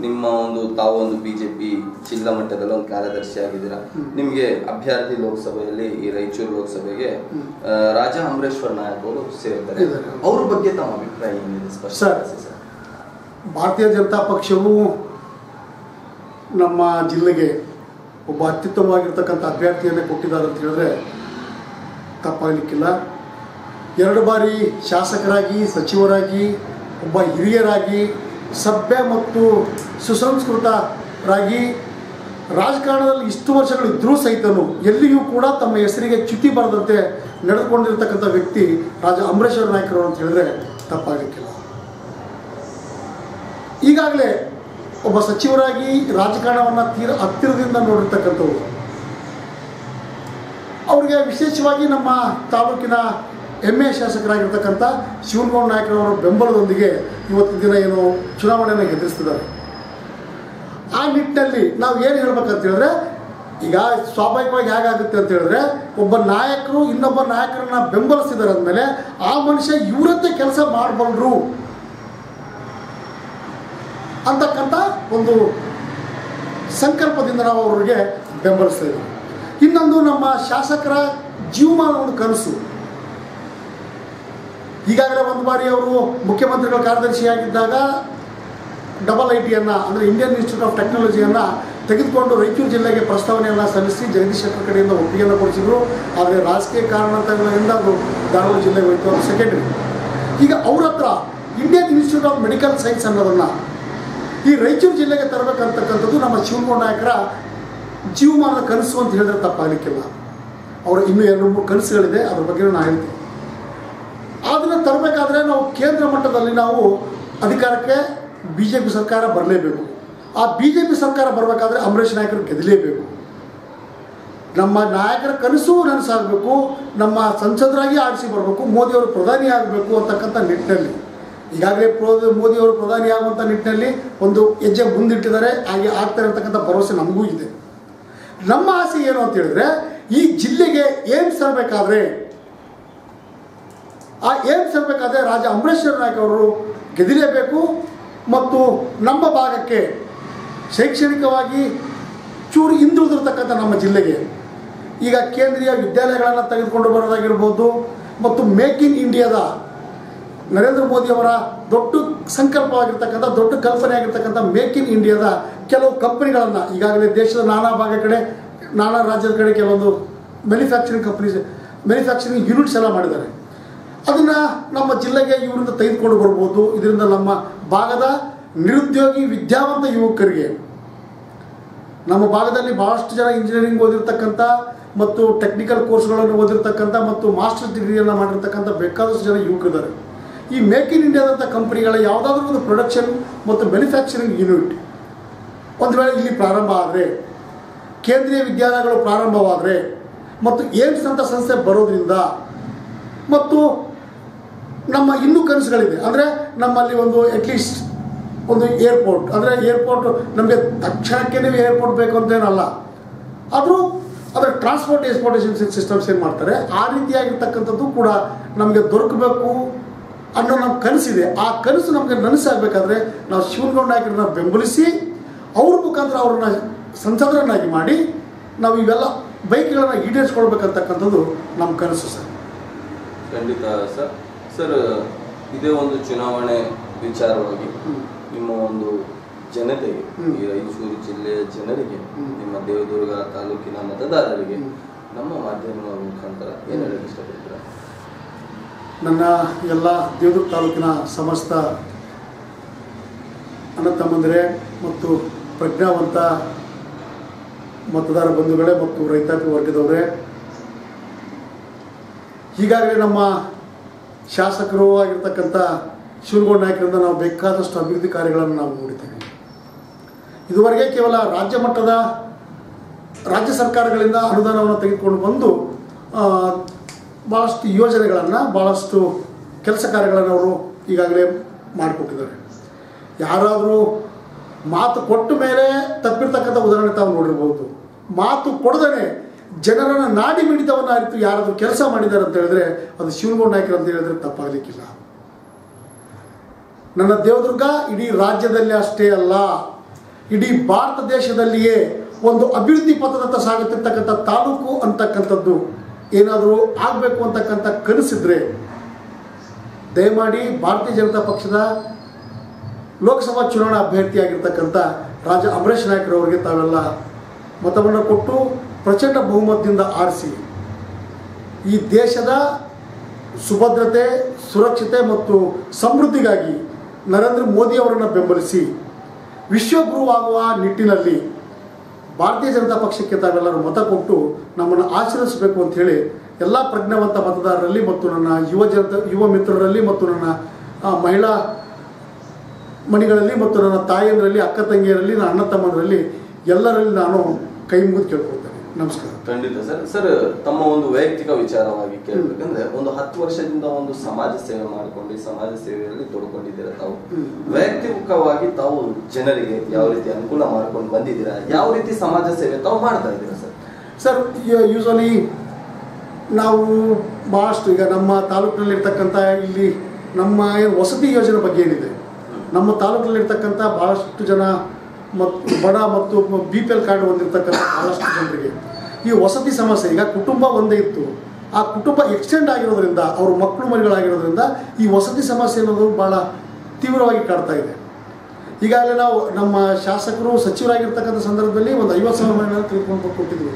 ನಿಮ್ಮ ಒಂದು ತಾವು ಒಂದು ಬಿಜೆಪಿ ಜಿಲ್ಲಾ ಮಟ್ಟದಲ್ಲಿ ಒಂದು ಕಾರ್ಯದರ್ಶಿ ಆಗಿದ್ದೀರಾ ನಿಮಗೆ ಅಭ್ಯರ್ಥಿ ಲೋಕಸಭೆಯಲ್ಲಿ ಈ ರಾಯಚೂರು ಲೋಕಸಭೆಗೆ ರಾಜಾ ಅಮರೇಶ್ವರ್ ನಾಯಕ್ ಅವರು ಸೇರ್ತಾರೆ. ಅವ್ರ ಬಗ್ಗೆ ತಮ್ಮ ಅಭಿಪ್ರಾಯ ಏನಿದೆ? ಸ್ಪಷ್ಟ. ಸರ್. ಭಾರತೀಯ ಜನತಾ ಪಕ್ಷವು ನಮ್ಮ ಜಿಲ್ಲೆಗೆ ಒಬ್ಬ ಅತ್ಯುತ್ತಮವಾಗಿರ್ತಕ್ಕಂಥ ಅಭ್ಯರ್ಥಿಯನ್ನೇ ಕೊಟ್ಟಿದ್ದಾರೆ ಅಂತ ಹೇಳಿದ್ರೆ ತಪ್ಪಾಗಲಿಕ್ಕಿಲ್ಲ. ಎರಡು ಬಾರಿ ಶಾಸಕರಾಗಿ, ಸಚಿವರಾಗಿ, ಒಬ್ಬ ಹಿರಿಯರಾಗಿ, ಸಭ್ಯ ಮತ್ತು ಸುಸಂಸ್ಕೃತರಾಗಿ ರಾಜಕಾರಣದಲ್ಲಿ ಇಷ್ಟು ವರ್ಷಗಳು ಇದ್ದರೂ ಸಹಿತನು ಎಲ್ಲಿಯೂ ಕೂಡ ತಮ್ಮ ಹೆಸರಿಗೆ ಚ್ಯುತಿ ಬರದಂತೆ ನಡೆದುಕೊಂಡಿರ್ತಕ್ಕಂಥ ವ್ಯಕ್ತಿ ರಾಜ ಅಮರೇಶ್ವರ ನಾಯಕರು ಅಂತ ಹೇಳಿದ್ರೆ ತಪ್ಪಾಗಲಿಕ್ಕಿಲ್ಲ. ಈಗಾಗಲೇ ಒಬ್ಬ ಸಚಿವರಾಗಿ ರಾಜಕಾರಣವನ್ನು ತೀರ ಹತ್ತಿರದಿಂದ ನೋಡಿರ್ತಕ್ಕಂಥವ್ರು. ಅವ್ರಿಗೆ ವಿಶೇಷವಾಗಿ ನಮ್ಮ ತಾಲೂಕಿನ ಹೆಮ್ಮೆ ಶಾಸಕರಾಗಿರ್ತಕ್ಕಂಥ ಶಿವನಗೌಡ ನಾಯಕರವರ ಬೆಂಬಲದೊಂದಿಗೆ ಇವತ್ತಿನ ದಿನ ಏನು ಚುನಾವಣೆಯನ್ನು ಎದುರಿಸ್ತಿದ್ದಾರೆ. ಆ ನಿಟ್ಟಿನಲ್ಲಿ ನಾವು ಏನು ಹೇಳ್ಬೇಕಂತ ಹೇಳಿದ್ರೆ, ಈಗ ಸ್ವಾಭಾವಿಕವಾಗಿ ಹೇಗಾಗುತ್ತೆ ಅಂತ ಹೇಳಿದ್ರೆ, ಒಬ್ಬ ನಾಯಕರು ಇನ್ನೊಬ್ಬ ನಾಯಕರನ್ನ ಬೆಂಬಲಿಸಿದಾರೆ ಅಂದಮೇಲೆ ಆ ಮನುಷ್ಯ ಇವರಂತೆ ಕೆಲಸ ಮಾಡಬಲ್ರು ಅಂತಕ್ಕಂಥ ಒಂದು ಸಂಕಲ್ಪದಿಂದ ನಾವು ಅವರಿಗೆ ಬೆಂಬಲಿಸ್ತಾ ಇದ್ದೀವಿ. ಇನ್ನೊಂದು ನಮ್ಮ ಶಾಸಕರ ಜೀವಮಾನ ಒಂದು ಕನಸು. ಈಗಾಗಲೇ ಒಂದು ಬಾರಿ ಅವರು ಮುಖ್ಯಮಂತ್ರಿಗಳ ಕಾರ್ಯದರ್ಶಿಯಾಗಿದ್ದಾಗ ಡಬಲ್ ಐ ಟಿಯನ್ನು ಅಂದರೆ ಇಂಡಿಯನ್ ಇನ್ಸ್ಟಿಟ್ಯೂಟ್ ಆಫ್ ಟೆಕ್ನಾಲಜಿಯನ್ನು ತೆಗೆದುಕೊಂಡು ರಾಯಚೂರು ಜಿಲ್ಲೆಗೆ ಪ್ರಸ್ತಾವನೆಯನ್ನು ಸಲ್ಲಿಸಿ ಜಗದೀಶ್ ಶೆಟ್ಟರ್ ಕಡೆಯಿಂದ ಒಪ್ಪಿಗೆಯನ್ನು ಕೊಡಿಸಿದ್ರು. ಆದರೆ ರಾಜಕೀಯ ಕಾರಣಗಳಿಂದ ಅದು ಧಾರವಾಡ ಜಿಲ್ಲೆಗೆ ಹೋಯಿತು ಅದು ಸೆಕೆಂಡ್ರಿ ಈಗ ಅವ್ರ ಹತ್ರ Indian institute of medical science ಅನ್ನೋದನ್ನು ಈ ರಾಯಚೂರು ಜಿಲ್ಲೆಗೆ ತರಬೇಕಂತಕ್ಕಂಥದ್ದು ನಮ್ಮ ಶಿವಮೊಗ್ಗ ನಾಯಕರ ಜೀವಮಾನದ ಕನಸು ಅಂತ ಹೇಳಿದ್ರೆ ತಪ್ಪಾಗಲಿಕ್ಕಿಲ್ಲ. ಅವರ ಇನ್ನೂ ಎರಡು ಮೂರು ಕನಸುಗಳಿದೆ, ಅದ್ರ ಬಗ್ಗೆ ನಾನು ಹೇಳ್ತೀನಿ. ಅದನ್ನು ತರಬೇಕಾದ್ರೆ ನಾವು ಕೇಂದ್ರ ಮಟ್ಟದಲ್ಲಿ ನಾವು ಅಧಿಕಾರಕ್ಕೆ ಬಿ ಜೆ ಪಿ ಸರ್ಕಾರ ಬರಲೇಬೇಕು. ಆ ಬಿ ಜೆ ಪಿ ಸರ್ಕಾರ ಬರಬೇಕಾದ್ರೆ ಅಂಬರೀಷ್ ನಾಯಕರು ಗೆದಲೇಬೇಕು. ನಮ್ಮ ನಾಯಕರ ಕನಸು ನನಸಾಗಬೇಕು, ನಮ್ಮ ಸಂಸದರಾಗಿ ಆಡಿಸಿ ಬರಬೇಕು ಮೋದಿಯವರು ಪ್ರಧಾನಿ ಆಗಬೇಕು ಅಂತಕ್ಕಂಥ ನಿಟ್ಟಿನಲ್ಲಿ. ಈಗಾಗಲೇ ಮೋದಿಯವರು ಪ್ರಧಾನಿ ಆಗುವಂಥ ನಿಟ್ಟಿನಲ್ಲಿ ಒಂದು ಹೆಜ್ಜೆ ಮುಂದಿಟ್ಟಿದ್ದಾರೆ, ಹಾಗೆ ಆಗ್ತಾರೆ ಅಂತಕ್ಕಂಥ ಭರವಸೆ ನಮಗೂ ಇದೆ. ನಮ್ಮ ಆಸೆ ಏನು ಅಂತ ಹೇಳಿದ್ರೆ, ಈ ಜಿಲ್ಲೆಗೆ ಏಮ್ಸ್ ತರಬೇಕಾದ್ರೆ ಆ ಏಮ್ಸ್ ಇರಬೇಕಾದ್ರೆ ರಾಜ ಅಂಬರೀಶ್ವರ ನಾಯ್ಕ ಅವರು ಗೆದಿಲೇಬೇಕು ಮತ್ತು ನಮ್ಮ ಭಾಗಕ್ಕೆ ಶೈಕ್ಷಣಿಕವಾಗಿ ಚೂರು ಹಿಂದುಳಿದಿರ್ತಕ್ಕಂಥ ನಮ್ಮ ಜಿಲ್ಲೆಗೆ. ಈಗ ಕೇಂದ್ರೀಯ ವಿದ್ಯಾಲಯಗಳನ್ನು ತೆಗೆದುಕೊಂಡು ಬರೋದಾಗಿರ್ಬೋದು ಮತ್ತು ಮೇಕ್ ಇನ್ ಇಂಡಿಯಾದ ನರೇಂದ್ರ ಮೋದಿಯವರ ದೊಡ್ಡ ಸಂಕಲ್ಪವಾಗಿರ್ತಕ್ಕಂಥ, ದೊಡ್ಡ ಕಲ್ಪನೆ ಆಗಿರ್ತಕ್ಕಂಥ ಮೇಕ್ ಇನ್ ಇಂಡಿಯಾದ ಕೆಲವು ಕಂಪನಿಗಳನ್ನು ಈಗಾಗಲೇ ದೇಶದ ನಾನಾ ಭಾಗ ಕಡೆ, ನಾನಾ ರಾಜ್ಯದ ಕಡೆ ಕೆಲವೊಂದು ಮ್ಯಾನುಫ್ಯಾಕ್ಚರಿಂಗ್ ಕಂಪ್ನೀಸ್ ಮ್ಯಾನುಫ್ಯಾಕ್ಚರಿಂಗ್ ಯೂನಿಟ್ಸ್ ಎಲ್ಲ ಮಾಡಿದ್ದಾರೆ. ಅದನ್ನು ನಮ್ಮ ಜಿಲ್ಲೆಗೆ ಇವರಿಂದ ತೆಗೆದುಕೊಂಡು ಬರ್ಬೋದು. ಇದರಿಂದ ನಮ್ಮ ಭಾಗದ ನಿರುದ್ಯೋಗಿ, ವಿದ್ಯಾವಂತ ಯುವಕರಿಗೆ. ನಮ್ಮ ಭಾಗದಲ್ಲಿ ಭಾಳಷ್ಟು ಜನ ಇಂಜಿನಿಯರಿಂಗ್ ಓದಿರ್ತಕ್ಕಂಥ ಮತ್ತು ಟೆಕ್ನಿಕಲ್ ಕೋರ್ಸ್ಗಳನ್ನು ಓದಿರ್ತಕ್ಕಂಥ ಮತ್ತು ಮಾಸ್ಟರ್ಸ್ ಡಿಗ್ರಿಯನ್ನು ಮಾಡಿರ್ತಕ್ಕಂಥ ಬೇಕಾದಷ್ಟು ಜನ ಯುವಕರಿದ್ದಾರೆ. ಈ ಮೇಕ್ ಇನ್ ಇಂಡಿಯಾದಂಥ ಕಂಪ್ನಿಗಳ ಯಾವುದಾದ್ರೂ ಒಂದು ಪ್ರೊಡಕ್ಷನ್ ಮತ್ತು ಮ್ಯಾನುಫ್ಯಾಕ್ಚರಿಂಗ್ ಯೂನಿಟ್ ಒಂದು ವೇಳೆ ಇಲ್ಲಿ ಪ್ರಾರಂಭ ಆದರೆ, ಕೇಂದ್ರೀಯ ವಿದ್ಯಾಲಯಗಳು ಪ್ರಾರಂಭವಾದರೆ, ಮತ್ತು ಏಮ್ಸ್ ಅಂತ ಸಂಸ್ಥೆ ಬರೋದ್ರಿಂದ ಮತ್ತು ನಮ್ಮ ಇನ್ನೂ ಕನಸುಗಳಿದೆ ಅಂದರೆ ನಮ್ಮಲ್ಲಿ ಒಂದು ಅಟ್ಲೀಸ್ಟ್ ಒಂದು ಏರ್ಪೋರ್ಟ್ ಅಂದರೆ ಏರ್ಪೋರ್ಟ್ ನಮಗೆ ತಕ್ಷಣಕ್ಕೆ ನೀವು ಏರ್ಪೋರ್ಟ್ ಬೇಕು ಅಂತೇನಲ್ಲ. ಆದರೂ ಅದರ ಟ್ರಾನ್ಸ್ಪೋರ್ಟ್ ಎಕ್ಸ್ಪೋರ್ಟೇಷನ್ ಸಿಸ್ಟಮ್ಸ್ ಏನು ಮಾಡ್ತಾರೆ? ಆ ರೀತಿಯಾಗಿರ್ತಕ್ಕಂಥದ್ದು ಕೂಡ ನಮಗೆ ದೊರಕಬೇಕು ಅನ್ನೋ ನಮ್ಮ ಕನಸಿದೆ. ಆ ಕನಸು ನಮಗೆ ನನಸಾಗಬೇಕಾದ್ರೆ ನಾವು ಶಿವನಗೌಡ ಬೆಂಬಲಿಸಿ ಅವ್ರ ಮುಖಾಂತರ ಅವ್ರನ್ನ ಸಂಸದರನ್ನಾಗಿ ಮಾಡಿ ನಾವು ಇವೆಲ್ಲ ಬೈಕ್ಗಳನ್ನು ಈಡೇರಿಸ್ಕೊಳ್ಬೇಕಂತಕ್ಕಂಥದ್ದು ನಮ್ಮ ಕನಸು ಸರ್. ಖಂಡಿತ ಸರ್. ಸರ್ ಇದೇ ಒಂದು ಚುನಾವಣೆ ವಿಚಾರವಾಗಿ ನಿಮ್ಮ ಒಂದು ಜನತೆಗೆ. ಈ ರಾಯಚೂರು ಜಿಲ್ಲೆಯ ಜನರಿಗೆ ನಿಮ್ಮ ದೇವದುರ್ಗ ತಾಲೂಕಿನ ಮತದಾರರಿಗೆ ನಮ್ಮ ಮಾಧ್ಯಮ ಮುಖಾಂತರ ಏನು ಹೇಳಕ್ಕೆ ಇಷ್ಟಪಡ್ತೀರಾ? ನನ್ನ ಎಲ್ಲ ದೇವದುರ್ಗ ತಾಲೂಕಿನ ಸಮಸ್ತ ಅಣ್ಣ ತಮ್ಮಂದಿರೇ ಮತ್ತು ಪ್ರಜ್ಞಾವಂತ ಮತದಾರ ಬಂಧುಗಳೇ ಮತ್ತು ರೈತಾಪಿ ವರ್ಗದವರೇ ಈಗಾಗಲೇ ನಮ್ಮ ಶಾಸಕರು ಆಗಿರ್ತಕ್ಕಂಥ ಶಿವನಗೌಡ ನಾಯಕರಿಂದ ನಾವು ಬೇಕಾದಷ್ಟು ಅಭಿವೃದ್ಧಿ ಕಾರ್ಯಗಳನ್ನು ನಾವು ನೋಡಿದ್ದೇವೆ. ಇದುವರೆಗೆ ಕೇವಲ ರಾಜ್ಯ ಮಟ್ಟದ, ರಾಜ್ಯ ಸರ್ಕಾರಗಳಿಂದ ಅನುದಾನವನ್ನು ತೆಗೆದುಕೊಂಡು ಬಂದು ಭಾಳಷ್ಟು ಯೋಜನೆಗಳನ್ನು ಭಾಳಷ್ಟು ಕೆಲಸ ಕಾರ್ಯಗಳನ್ನು ಅವರು ಈಗಾಗಲೇ ಮಾಡಿಕೊಟ್ಟಿದ್ದಾರೆ. ಯಾರಾದರೂ ಮಾತು ಕೊಟ್ಟ ಮೇಲೆ ತಪ್ಪಿರ್ತಕ್ಕಂಥ ಉದಾಹರಣೆ ತಾವು ನೋಡಿರ್ಬೋದು. ಮಾತು ಕೊಡದೇ ಜನರನ್ನು ನಾಡಿ ಮಿಡಿತವನ್ನು ಯಾರಾದರೂ ಕೆಲಸ ಮಾಡಿದ್ದಾರೆ ಅಂತ ಹೇಳಿದ್ರೆ ಅದು ಶಿವಗೌಡ ನಾಯಕರು ಅಂತ ಹೇಳಿದ್ರೆ ತಪ್ಪಾಗಲಿಕ್ಕಿಲ್ಲ. ನನ್ನ ದೇವದುರ್ಗ ಇಡೀ ರಾಜ್ಯದಲ್ಲಿ ಅಷ್ಟೇ ಅಲ್ಲ, ಇಡೀ ಭಾರತ ದೇಶದಲ್ಲಿಯೇ ಒಂದು ಅಭಿವೃದ್ಧಿ ಪಥದತ್ತ ಸಾಗುತ್ತಿರ್ತಕ್ಕಂಥ ತಾಲೂಕು ಅಂತಕ್ಕಂಥದ್ದು ಏನಾದರೂ ಆಗಬೇಕು ಅಂತಕ್ಕಂಥ ಕನಸಿದ್ರೆ ದಯಮಾಡಿ ಭಾರತೀಯ ಜನತಾ ಪಕ್ಷದ ಲೋಕಸಭಾ ಚುನಾವಣಾ ಅಭ್ಯರ್ಥಿಯಾಗಿರ್ತಕ್ಕಂಥ ರಾಜ ಅಮರೇಶ್ ನಾಯಕರವರಿಗೆ ತಾವೆಲ್ಲ ಮತವನ್ನು ಕೊಟ್ಟು ಪ್ರಚಂಡ ಬಹುಮತದಿಂದ ಆರಿಸಿ. ಈ ದೇಶದ ಸುಭದ್ರತೆ, ಸುರಕ್ಷತೆ ಮತ್ತು ಸಮೃದ್ಧಿಗಾಗಿ ನರೇಂದ್ರ ಮೋದಿಯವರನ್ನು ಬೆಂಬಲಿಸಿ ವಿಶ್ವಗುರುವಾಗುವ ನಿಟ್ಟಿನಲ್ಲಿ ಭಾರತೀಯ ಜನತಾ ಪಕ್ಷಕ್ಕೆ ತಾವೆಲ್ಲರೂ ಮತ ಕೊಟ್ಟು ನಮ್ಮನ್ನು ಆಚರಿಸಬೇಕು ಅಂತ ಹೇಳಿ ಎಲ್ಲ ಪ್ರಜ್ಞಾವಂತ ಮತದಾರರಲ್ಲಿ ಮತ್ತು ನನ್ನ ಯುವ ಜನತ, ಯುವ ಮಿತ್ರರಲ್ಲಿ ಮತ್ತು ನನ್ನ ಮಹಿಳಾ ಮಣಿಗಳಲ್ಲಿ ಮತ್ತು ನನ್ನ ತಾಯಿಯಂದರಲ್ಲಿ, ಅಕ್ಕ ತಂಗಿಯರಲ್ಲಿ, ನನ್ನ ಅಣ್ಣ ತಮ್ಮಂದರಲ್ಲಿ ಎಲ್ಲರಲ್ಲಿ ನಾನು ಕೈ ಮುಗಿದು ಕೇಳ್ಕೊಳ್ತೇನೆ. ನಮಸ್ಕಾರ. ಖಂಡಿತ ಸರ್. ಸರ್ ತಮ್ಮ ಒಂದು ವೈಯಕ್ತಿಕ ವಿಚಾರವಾಗಿ ಕೇಳಬೇಕಂದ್ರೆ ಒಂದು ಹತ್ತು ವರ್ಷದಿಂದ ಒಂದು ಸಮಾಜ ಸೇವೆ ಮಾಡಿಕೊಂಡು ಸಮಾಜ ಸೇವೆಯಲ್ಲಿ ತೊಡ್ಕೊಂಡಿದ್ದೀರ ತಾವು. ವೈಯಕ್ತಿಕವಾಗಿ ತಾವು ಜನರಿಗೆ ಯಾವ ರೀತಿ ಅನುಕೂಲ ಮಾಡ್ಕೊಂಡು ಬಂದಿದ್ದೀರಾ? ಯಾವ ರೀತಿ ಸಮಾಜ ಸೇವೆ ತಾವು ಮಾಡ್ತಾ ಇದ್ದೀರಾ ಸರ್? ಸರ್ ಯೂಶಲಿ ನಾವು ಭಾಳಷ್ಟು ಈಗ ನಮ್ಮ ತಾಲೂಕಿನಲ್ಲಿರ್ತಕ್ಕಂಥ ಇಲ್ಲಿ ನಮ್ಮ ಏನು ವಸತಿ ಯೋಜನೆ ಬಗ್ಗೆ ಏನಿದೆ? ನಮ್ಮ ತಾಲೂಕಿನಲ್ಲಿರ್ತಕ್ಕಂಥ ಭಾಳಷ್ಟು ಜನ ಮತ್ತು ಬಡ ಮತ್ತು ಬಿ ಪಿ ಎಲ್ ಕಾರ್ಡ್ ಹೊಂದಿರತಕ್ಕಂಥ ಭಾಳಷ್ಟು ಜನರಿಗೆ. ಈ ವಸತಿ ಸಮಸ್ಯೆ, ಈಗ ಕುಟುಂಬ ಒಂದೇ ಇತ್ತು. ಆ ಕುಟುಂಬ ಎಕ್ಸ್ಟೆಂಡ್ ಆಗಿರೋದ್ರಿಂದ, ಅವರು ಮಕ್ಕಳು ಮರಿಗಳಾಗಿರೋದ್ರಿಂದ ಈ ವಸತಿ ಸಮಸ್ಯೆ ಅನ್ನೋದು ಭಾಳ ತೀವ್ರವಾಗಿ ಕಾಡ್ತಾ ಇದೆ. ಈಗಾಗಲೇ ನಾವು ನಮ್ಮ ಶಾಸಕರು ಸಚಿವರಾಗಿರ್ತಕ್ಕಂಥ ಸಂದರ್ಭದಲ್ಲಿ ಒಂದು ಐವತ್ತು ಸಾವಿರ ಮನೆಗಳನ್ನು ತೆಗೆದುಕೊಂಡು ಕೊಟ್ಟಿದ್ವಿ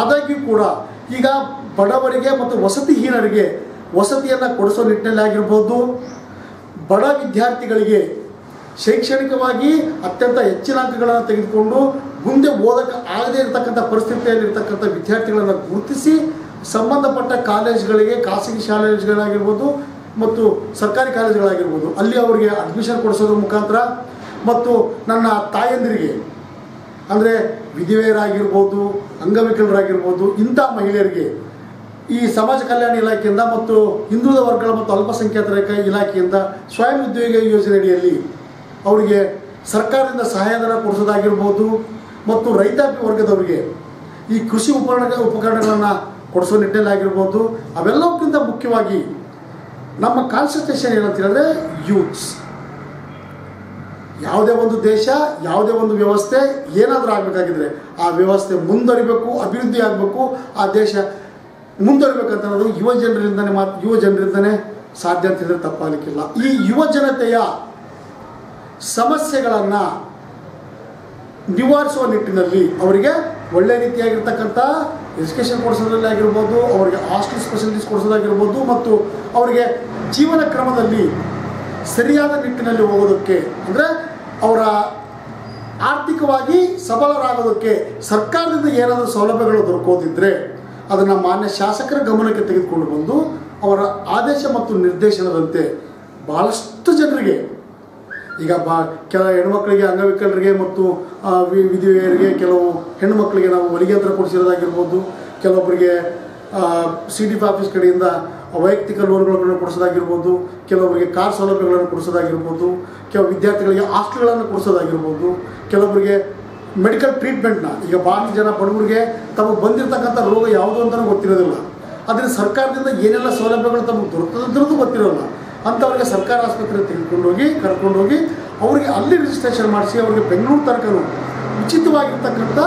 ಆದಾಗ್ಯೂ ಕೂಡ ಈಗ ಬಡವರಿಗೆ ಮತ್ತು ವಸತಿಹೀನರಿಗೆ ವಸತಿಯನ್ನು ಕೊಡಿಸೋ ನಿಟ್ಟಿನಲ್ಲಿ ಆಗಿರ್ಬೋದು, ಬಡ ವಿದ್ಯಾರ್ಥಿಗಳಿಗೆ ಶೈಕ್ಷಣಿಕವಾಗಿ ಅತ್ಯಂತ ಹೆಚ್ಚಿನ ಅಂಕಗಳನ್ನು ತೆಗೆದುಕೊಂಡು ಮುಂದೆ ಓದಕ್ಕೆ ಆಗದೇ ಇರತಕ್ಕಂಥ ಪರಿಸ್ಥಿತಿಯಲ್ಲಿರ್ತಕ್ಕಂಥ ವಿದ್ಯಾರ್ಥಿಗಳನ್ನು ಗುರುತಿಸಿ ಸಂಬಂಧಪಟ್ಟ ಕಾಲೇಜ್ಗಳಿಗೆ, ಖಾಸಗಿ ಶಾಲೆಗಳಾಗಿರ್ಬೋದು ಮತ್ತು ಸರ್ಕಾರಿ ಕಾಲೇಜುಗಳಾಗಿರ್ಬೋದು, ಅಲ್ಲಿ ಅವರಿಗೆ ಅಡ್ಮಿಷನ್ ಕೊಡಿಸೋದ್ರ ಮುಖಾಂತರ ಮತ್ತು ನನ್ನ ತಾಯಂದಿರಿಗೆ, ಅಂದರೆ ವಿಧಿವೆಯರಾಗಿರ್ಬೋದು, ಅಂಗವಿಕಲರಾಗಿರ್ಬೋದು, ಇಂಥ ಮಹಿಳೆಯರಿಗೆ ಈ ಸಮಾಜ ಕಲ್ಯಾಣ ಇಲಾಖೆಯಿಂದ ಮತ್ತು ಹಿಂದುಳಿದ ವರ್ಗಗಳ ಮತ್ತು ಅಲ್ಪಸಂಖ್ಯಾತರ ಇಲಾಖೆಯಿಂದ ಸ್ವಯಂ ಉದ್ಯೋಗ ಯೋಜನೆ ಅಡಿಯಲ್ಲಿ ಅವರಿಗೆ ಸರ್ಕಾರದಿಂದ ಸಹಾಯಧನ ಕೊಡಿಸೋದಾಗಿರ್ಬೋದು ಮತ್ತು ರೈತಾಪಿ ವರ್ಗದವರಿಗೆ ಈ ಕೃಷಿ ಉಪಕರಣ ಉಪಕರಣಗಳನ್ನು ಕೊಡಿಸೋ ನಿಟ್ಟಿನಲ್ಲಿ ಆಗಿರ್ಬೋದು ಅವೆಲ್ಲಕ್ಕಿಂತ ಮುಖ್ಯವಾಗಿ ನಮ್ಮ ಕಾನ್ಸಂಟ್ರೇಷನ್ ಏನಂತ ಹೇಳಿದ್ರೆ ಯೂತ್ಸ್. ಯಾವುದೇ ಒಂದು ದೇಶ, ಯಾವುದೇ ಒಂದು ವ್ಯವಸ್ಥೆ ಏನಾದರೂ ಆಗಬೇಕಾಗಿದ್ರೆ ಆ ವ್ಯವಸ್ಥೆ ಮುಂದುವರಿಬೇಕು, ಅಭಿವೃದ್ಧಿ ಆಗಬೇಕು, ಆ ದೇಶ ಮುಂದುವರಿಬೇಕಂತ ಅನ್ನೋದು ಯುವ ಜನರಿಂದನೇ ಮಾತು ಯುವ ಜನರಿಂದನೇ ಸಾಧ್ಯ ಅಂತ ಹೇಳಿದ್ರೆ ತಪ್ಪಾಗಲಿಕ್ಕಿಲ್ಲ. ಈ ಯುವ ಜನತೆಯ ಸಮಸ್ಯೆಗಳನ್ನು ನಿವಾರಿಸುವ ನಿಟ್ಟಿನಲ್ಲಿ ಅವರಿಗೆ ಒಳ್ಳೆ ರೀತಿಯಾಗಿರ್ತಕ್ಕಂಥ ಎಜುಕೇಷನ್ ಕೊಡಿಸೋದ್ರಲ್ಲಿ ಆಗಿರ್ಬೋದು, ಅವರಿಗೆ ಹಾಸ್ಟೆಲ್ ಸ್ಪೆಷಲಿಟೀಸ್ ಕೊಡಿಸೋದಾಗಿರ್ಬೋದು ಮತ್ತು ಅವರಿಗೆ ಜೀವನ ಕ್ರಮದಲ್ಲಿ ಸರಿಯಾದ ನಿಟ್ಟಿನಲ್ಲಿ ಹೋಗೋದಕ್ಕೆ ಅಂದರೆ ಅವರ ಆರ್ಥಿಕವಾಗಿ ಸಬಲರಾಗೋದಕ್ಕೆ ಸರ್ಕಾರದಿಂದ ಏನಾದರೂ ಸೌಲಭ್ಯಗಳು ದೊರಕೋದಿದ್ದರೆ ಅದನ್ನು ಮಾನ್ಯ ಶಾಸಕರ ಗಮನಕ್ಕೆ ತೆಗೆದುಕೊಂಡು ಬಂದು ಅವರ ಆದೇಶ ಮತ್ತು ನಿರ್ದೇಶನದಂತೆ ಭಾಳಷ್ಟು ಜನರಿಗೆ ಈಗ ಬಾ, ಕೆಲ ಹೆಣ್ಮಕ್ಳಿಗೆ, ಅಂಗವಿಕಲರಿಗೆ ಮತ್ತು ವಿಧಿವೆಯರಿಗೆ ಕೆಲವು ಹೆಣ್ಣುಮಕ್ಕಳಿಗೆ ನಾವು ಹೊಲಿಗೆ ಹತ್ರ ಕೊಡಿಸಿರೋದಾಗಿರ್ಬೋದು. ಕೆಲವೊಬ್ಬರಿಗೆ ಸಿ ಡಿ ಪಿ ಆಫೀಸ್ ಕಡೆಯಿಂದ ವೈಯಕ್ತಿಕ ಲೋನ್ಗಳನ್ನು ಕೊಡಿಸೋದಾಗಿರ್ಬೋದು. ಕೆಲವೊಬ್ಬರಿಗೆ ಕಾರ್ ಸೌಲಭ್ಯಗಳನ್ನು ಕೊಡಿಸೋದಾಗಿರ್ಬೋದು. ಕೆಲವು ವಿದ್ಯಾರ್ಥಿಗಳಿಗೆ ಹಾಸ್ಟೆಲ್ಗಳನ್ನು ಕೊಡಿಸೋದಾಗಿರ್ಬೋದು. ಕೆಲವೊಬ್ಬರಿಗೆ ಮೆಡಿಕಲ್ ಟ್ರೀಟ್ಮೆಂಟ್ನ ಈಗ ಭಾಳ ಜನ ಬಡವರಿಗೆ ತಮಗೆ ಬಂದಿರತಕ್ಕಂಥ ರೋಗ ಯಾವುದು ಅಂತಲೂ ಗೊತ್ತಿರೋದಿಲ್ಲ. ಆದರೆ ಸರ್ಕಾರದಿಂದ ಏನೆಲ್ಲ ಸೌಲಭ್ಯಗಳು ತಮಗೆ ದೊರಕದಂದ್ರದ್ದು ಗೊತ್ತಿರೋಲ್ಲ. ಅಂಥವ್ರಿಗೆ ಸರ್ಕಾರ ಆಸ್ಪತ್ರೆ ತೆಗೆದುಕೊಂಡೋಗಿ, ಕರ್ಕೊಂಡೋಗಿ ಅವರಿಗೆ ಅಲ್ಲಿ ರಿಜಿಸ್ಟ್ರೇಷನ್ ಮಾಡಿಸಿ ಅವರಿಗೆ ಬೆಂಗಳೂರು ತನಕನೂ ಉಚಿತವಾಗಿರ್ತಕ್ಕಂಥ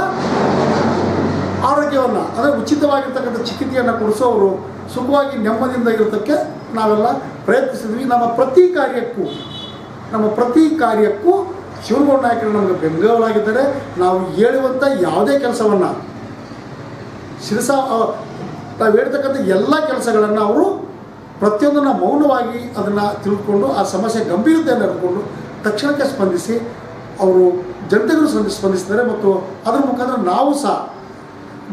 ಆರೋಗ್ಯವನ್ನು, ಅಂದರೆ ಉಚಿತವಾಗಿರ್ತಕ್ಕಂಥ ಚಿಕಿತ್ಸೆಯನ್ನು ಕೊಡಿಸೋರು ಸುಖವಾಗಿ ನೆಮ್ಮದಿಯಿಂದ ಇರೋದಕ್ಕೆ ನಾವೆಲ್ಲ ಪ್ರಯತ್ನಿಸಿದ್ವಿ. ನಮ್ಮ ಪ್ರತಿ ಕಾರ್ಯಕ್ಕೂ, ನಮ್ಮ ಪ್ರತಿ ಕಾರ್ಯಕ್ಕೂ ಶಿವಗೌಡ ನಾಯಕರು ನಮಗೆ ಬೆಂಗಳೂರಾಗಿದ್ದಾರೆ ನಾವು ಹೇಳುವಂಥ ಯಾವುದೇ ಕೆಲಸವನ್ನು, ಶಿರಸ ನಾವು ಹೇಳ್ತಕ್ಕಂಥ ಎಲ್ಲ ಕೆಲಸಗಳನ್ನು ಅವರು ಪ್ರತಿಯೊಂದನ್ನು ಮೌನವಾಗಿ ಅದನ್ನು ತಿಳ್ಕೊಂಡು ಆ ಸಮಸ್ಯೆ ಗಂಭೀರತೆಯನ್ನು ಹಿಡ್ಕೊಂಡು ತಕ್ಷಣಕ್ಕೆ ಸ್ಪಂದಿಸಿ ಅವರು ಜನತೆಗೂ ಸ್ಪಂದಿ ಸ್ಪಂದಿಸಿದ್ದಾರೆ ಮತ್ತು ಅದರ ಮುಖಾಂತರ ನಾವು ಸಹ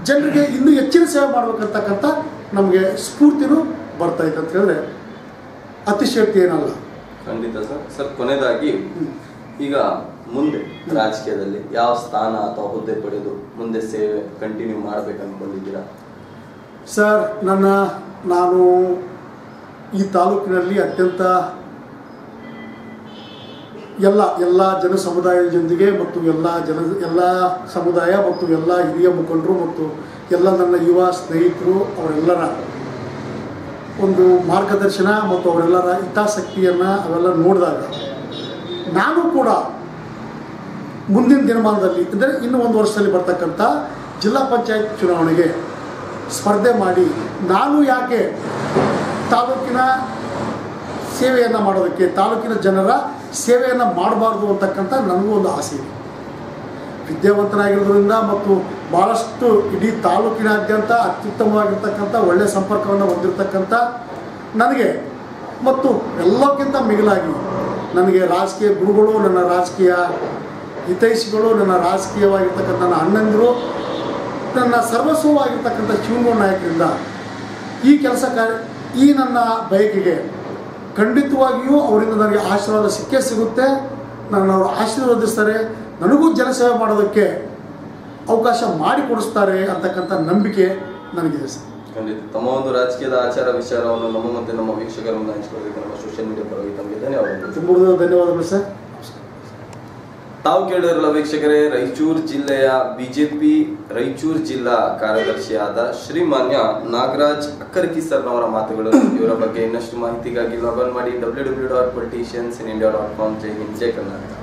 ಜನರಿಗೆ ಇನ್ನೂ ಹೆಚ್ಚಿನ ಸೇವೆ ಮಾಡಬೇಕಂತಕ್ಕಂಥ ನಮಗೆ ಸ್ಫೂರ್ತಿನೂ ಬರ್ತಾ ಇದೆ ಅಂತ ಹೇಳಿದ್ರೆ ಅತಿಶಯಕ್ತಿ ಏನಲ್ಲ. ಖಂಡಿತ ಸರ್. ಸರ್ ಕೊನೆಯದಾಗಿ ಈಗ ಮುಂದೆ ರಾಜಕೀಯದಲ್ಲಿ ಯಾವ ಸ್ಥಾನ ಅಥವಾ ಹುದ್ದೆ ಪಡೆದು ಮುಂದೆ ಸೇವೆ ಕಂಟಿನ್ಯೂ ಮಾಡಬೇಕು ಅನ್ಕೊಂಡಿದ್ದೀರಾ ಸರ್ ನನ್ನ ನಾನು ಈ ತಾಲೂಕಿನಲ್ಲಿ ಅತ್ಯಂತ ಎಲ್ಲ ಎಲ್ಲ ಜನ ಸಮುದಾಯದ ಜೊತೆಗೆ ಮತ್ತು ಎಲ್ಲ ಜನ, ಎಲ್ಲ ಸಮುದಾಯ ಮತ್ತು ಎಲ್ಲ ಹಿರಿಯ ಮುಖಂಡರು ಮತ್ತು ಎಲ್ಲ ನನ್ನ ಯುವ ಸ್ನೇಹಿತರು, ಅವರೆಲ್ಲರ ಒಂದು ಮಾರ್ಗದರ್ಶನ ಮತ್ತು ಅವರೆಲ್ಲರ ಹಿತಾಸಕ್ತಿಯನ್ನು ಅವೆಲ್ಲ ನೋಡಿದಾಗ ನಾನು ಕೂಡ ಮುಂದಿನ ದಿನಮಾನದಲ್ಲಿ, ಅಂದರೆ ಇನ್ನು ಒಂದು ವರ್ಷದಲ್ಲಿ ಬರ್ತಕ್ಕಂಥ ಜಿಲ್ಲಾ ಪಂಚಾಯತ್ ಚುನಾವಣೆಗೆ ಸ್ಪರ್ಧೆ ಮಾಡಿ ನಾನು ಯಾಕೆ ತಾಲೂಕಿನ ಸೇವೆಯನ್ನು ಮಾಡೋದಕ್ಕೆ, ತಾಲೂಕಿನ ಜನರ ಸೇವೆಯನ್ನು ಮಾಡಬಾರ್ದು ಅಂತಕ್ಕಂಥ ನನಗೂ ಒಂದು ಆಸೆ ಇದೆ. ವಿದ್ಯಾವಂತನಾಗಿರೋದ್ರಿಂದ ಮತ್ತು ಭಾಳಷ್ಟು ಇಡೀ ತಾಲೂಕಿನಾದ್ಯಂತ ಅತ್ಯುತ್ತಮವಾಗಿರ್ತಕ್ಕಂಥ ಒಳ್ಳೆಯ ಸಂಪರ್ಕವನ್ನು ಹೊಂದಿರತಕ್ಕಂಥ ನನಗೆ ಮತ್ತು ಎಲ್ಲಕ್ಕಿಂತ ಮಿಗಿಲಾಗಿ ನನಗೆ ರಾಜಕೀಯ ಗುರುಗಳು, ನನ್ನ ರಾಜಕೀಯ ಹಿತೈಷಿಗಳು, ನನ್ನ ರಾಜಕೀಯವಾಗಿರ್ತಕ್ಕಂಥ ನನ್ನ ಅಣ್ಣಂದಿರು, ನನ್ನ ಸರ್ವಸ್ವವಾಗಿರ್ತಕ್ಕಂಥ ಶಿವಮೂರು ನಾಯಕರಿಂದ ಈ ಕೆಲಸ ಕಾರ್ಯ ಈ ನನ್ನ ಬಯಕೆಗೆ ಖಂಡಿತವಾಗಿಯೂ ಅವರಿಂದ ನನಗೆ ಆಶೀರ್ವಾದ ಸಿಕ್ಕೇ ಸಿಗುತ್ತೆ. ನನ್ನ ಅವರು ಆಶೀರ್ವದಿಸ್ತಾರೆ. ನನಗೂ ಜನಸೇವೆ ಮಾಡೋದಕ್ಕೆ ಅವಕಾಶ ಮಾಡಿಕೊಡಿಸ್ತಾರೆ ಅಂತಕ್ಕಂಥ ನಂಬಿಕೆ ನನಗಿದೆ ಸರ್. ಖಂಡಿತ. ತಮ್ಮ ಒಂದು ರಾಜಕೀಯದ ಆಚಾರ ವಿಚಾರವನ್ನು ನಮ್ಮ ಮತ್ತೆ ನಮ್ಮ ವೀಕ್ಷಕರನ್ನು ಹಂಚಿಕೊಳ್ಳಬೇಕು. ನಮ್ಮ ಸೋಷಿಯಲ್ ಮೀಡಿಯಾ ಪರವಾಗಿ ತಮಗೆ ಧನ್ಯವಾದಗಳು. ತುಂಬ ಧನ್ಯವಾದಗಳು ಸರ್. ತಾವು ಕೇಳಿರಲ್ಲ ವೀಕ್ಷಕರೇ, ರಾಯಚೂರು ಜಿಲ್ಲೆಯ ಬಿಜೆಪಿ, ರಾಯಚೂರು ಜಿಲ್ಲಾ ಕಾರ್ಯದರ್ಶಿಯಾದ ಶ್ರೀಮಾನ್ಯ ನಾಗರಾಜ್ ಅಕ್ಕರ್ಕಿ ಸರ್ ಅವರ ಮಾತುಗಳು. ಇವರ ಬಗ್ಗೆ ಇನ್ನಷ್ಟು ಮಾಹಿತಿಗಾಗಿ ಲಾಗ್ ಆನ್ ಮಾಡಿ W W dot politicians in India dot com Jai Hind, Jai Karnataka.